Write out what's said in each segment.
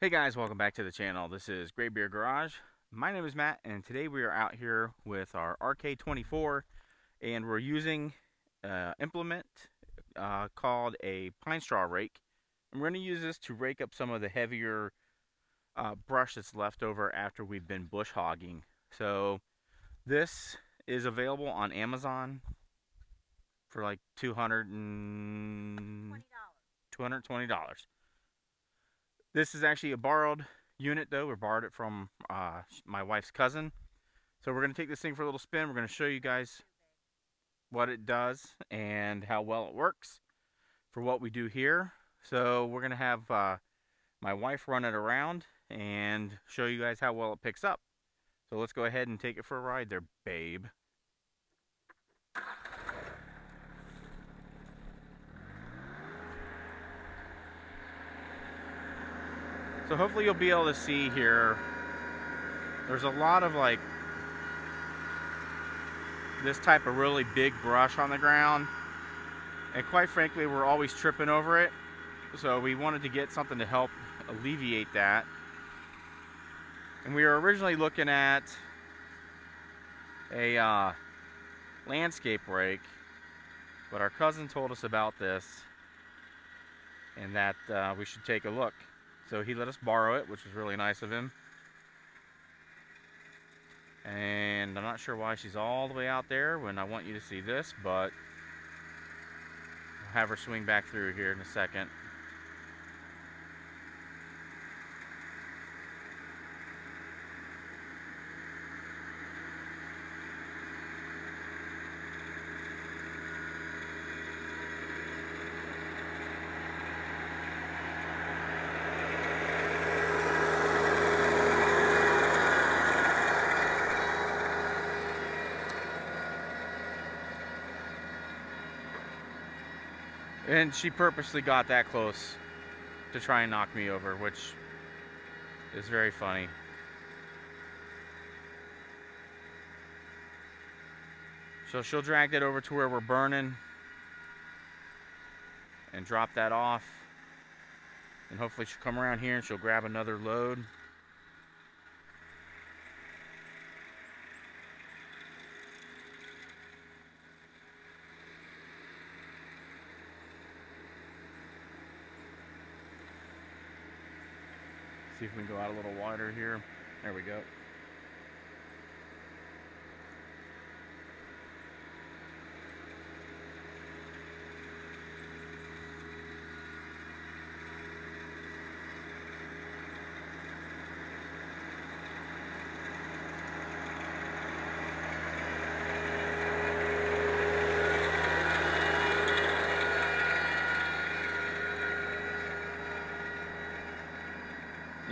Hey guys, welcome back to the channel. This is Graybeard Garage. My name is Matt and today we are out here with our RK24 and we're using uh, implement uh, called a pine straw rake. And we're going to use this to rake up some of the heavier uh, brush that's left over after we've been bush hogging. So this is available on Amazon for like 200 and $220. This is actually a borrowed unit though. We borrowed it from uh, my wife's cousin. So we're going to take this thing for a little spin. We're going to show you guys what it does and how well it works for what we do here. So we're going to have uh, my wife run it around and show you guys how well it picks up. So let's go ahead and take it for a ride there, babe. So hopefully you'll be able to see here, there's a lot of like this type of really big brush on the ground. And quite frankly, we're always tripping over it. So we wanted to get something to help alleviate that. And we were originally looking at a uh, landscape rake, but our cousin told us about this and that uh, we should take a look. So he let us borrow it, which was really nice of him. And I'm not sure why she's all the way out there when I want you to see this, but I'll have her swing back through here in a second. And she purposely got that close to try and knock me over, which is very funny. So she'll drag that over to where we're burning and drop that off. And hopefully she'll come around here and she'll grab another load. See if we can go out a little wider here. There we go.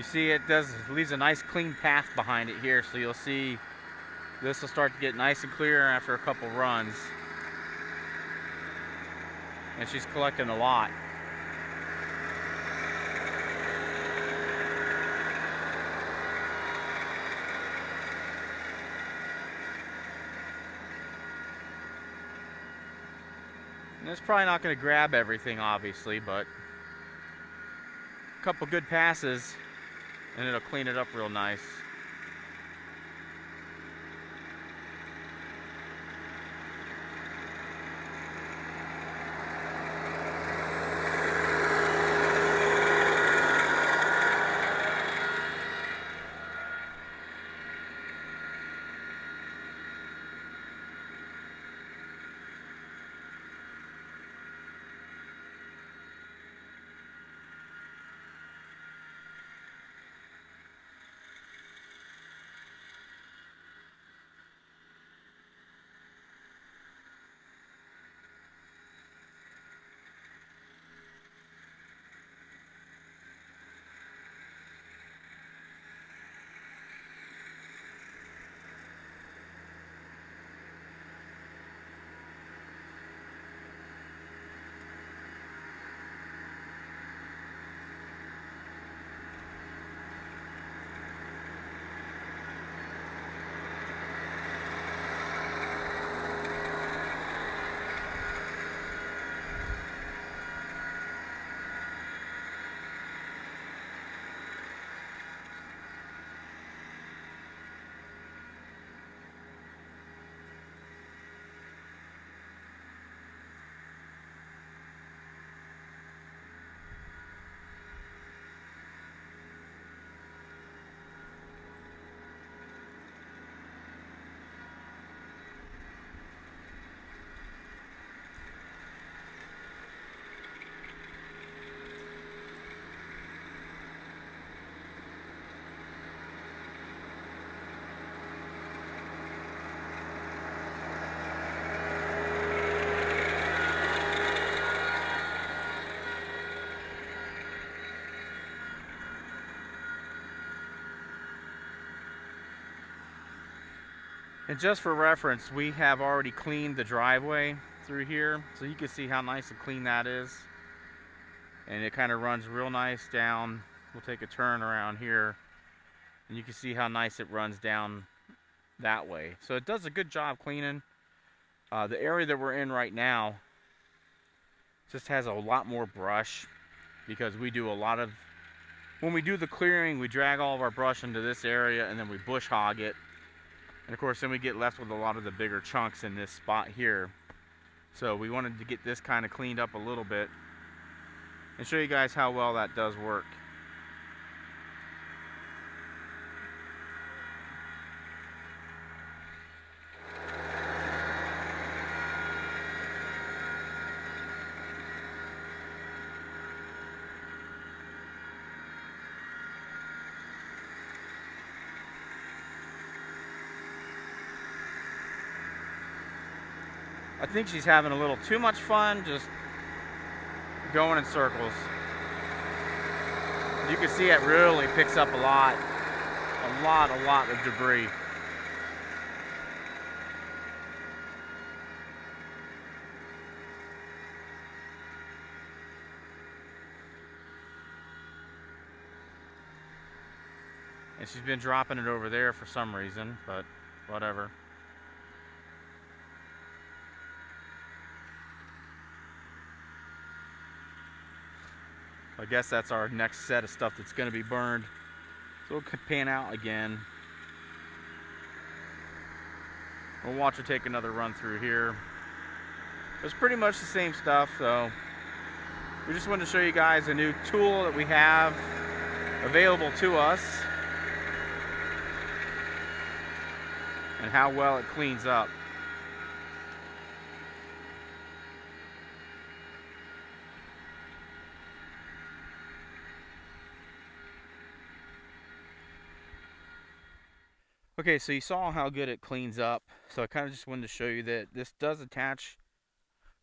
You see it does leaves a nice clean path behind it here, so you'll see this will start to get nice and clear after a couple runs. And she's collecting a lot. And it's probably not going to grab everything, obviously, but a couple good passes and it'll clean it up real nice. And just for reference, we have already cleaned the driveway through here. So you can see how nice and clean that is. And it kind of runs real nice down. We'll take a turn around here. And you can see how nice it runs down that way. So it does a good job cleaning. Uh, the area that we're in right now just has a lot more brush because we do a lot of when we do the clearing we drag all of our brush into this area and then we bush hog it and of course then we get left with a lot of the bigger chunks in this spot here. So we wanted to get this kind of cleaned up a little bit and show you guys how well that does work I think she's having a little too much fun just going in circles. You can see it really picks up a lot, a lot, a lot of debris. And she's been dropping it over there for some reason, but whatever. I guess that's our next set of stuff that's going to be burned. So we'll pan out again. We'll watch her take another run through here. It's pretty much the same stuff, so we just wanted to show you guys a new tool that we have available to us and how well it cleans up. Okay, so you saw how good it cleans up. So I kind of just wanted to show you that this does attach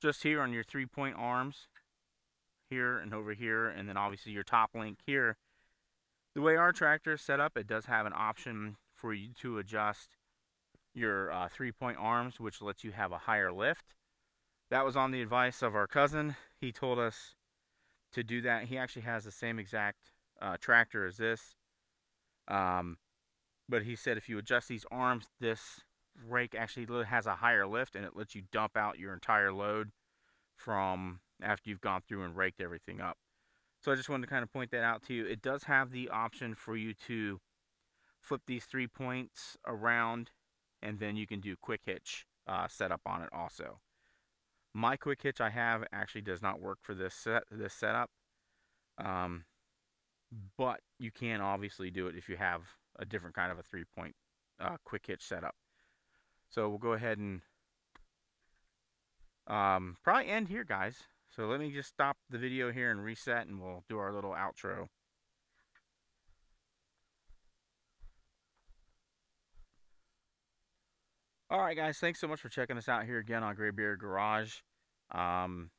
just here on your three-point arms. Here and over here, and then obviously your top link here. The way our tractor is set up, it does have an option for you to adjust your uh, three-point arms, which lets you have a higher lift. That was on the advice of our cousin. He told us to do that. He actually has the same exact uh, tractor as this. Um, but he said if you adjust these arms, this rake actually has a higher lift and it lets you dump out your entire load from after you've gone through and raked everything up. So I just wanted to kind of point that out to you. It does have the option for you to flip these three points around and then you can do quick hitch uh, setup on it also. My quick hitch I have actually does not work for this set this setup. Um, but you can obviously do it if you have a different kind of a three point uh, quick hitch setup. So we'll go ahead and um, probably end here, guys. So let me just stop the video here and reset, and we'll do our little outro. All right, guys. Thanks so much for checking us out here again on Graybeard Garage. Um,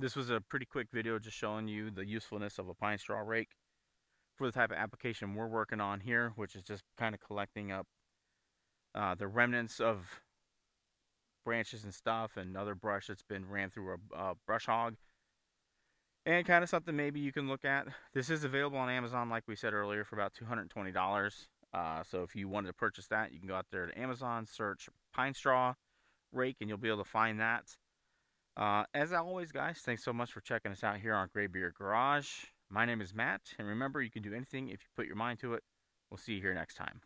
this was a pretty quick video just showing you the usefulness of a pine straw rake for the type of application we're working on here, which is just kind of collecting up uh, the remnants of branches and stuff and other brush that's been ran through a, a brush hog. And kind of something maybe you can look at. This is available on Amazon, like we said earlier, for about $220. Uh, so if you wanted to purchase that, you can go out there to Amazon, search pine straw rake, and you'll be able to find that. Uh, as always, guys, thanks so much for checking us out here on Graybeard Garage. My name is Matt, and remember, you can do anything if you put your mind to it. We'll see you here next time.